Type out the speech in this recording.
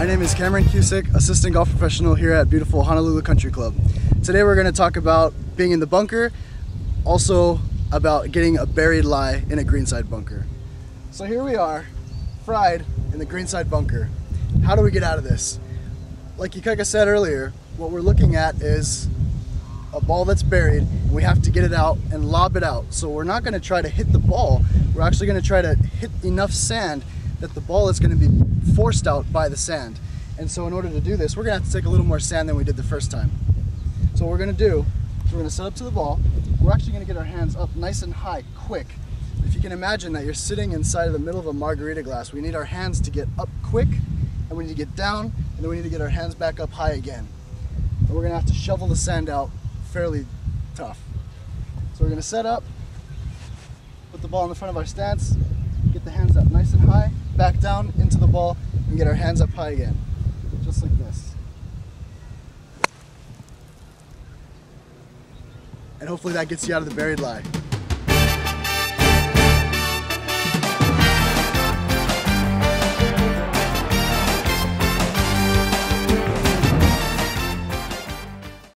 is Cameron Kucic, assistant golf professional here at beautiful Honolulu Country Club. Today we're going to talk about being in the bunker, also about getting a buried lie in a greenside bunker. So here we are, fried in the greenside bunker. How do we get out of this? Like Ikaika said earlier, what we're looking at is a ball that's buried and we have to get it out and lob it out. So we're not going to try to hit the ball, we're actually going to try to hit enough sand that the ball is going to be forced out by the sand. And so in order to do this, we're going to have to take a little more sand than we did the first time. So what we're going to do is we're going to set up to the ball. We're actually going to get our hands up nice and high, quick. If you can imagine that you're sitting inside of the middle of a margarita glass, we need our hands to get up quick, and we need to get down, and then we need to get our hands back up high again. And we're going to have to shovel the sand out fairly tough. So we're going to set up, put the ball in the front of our stance, get the hands up nice and high, back down into the ball, and get our hands up high again, just like this. And hopefully that gets you out of the buried lie.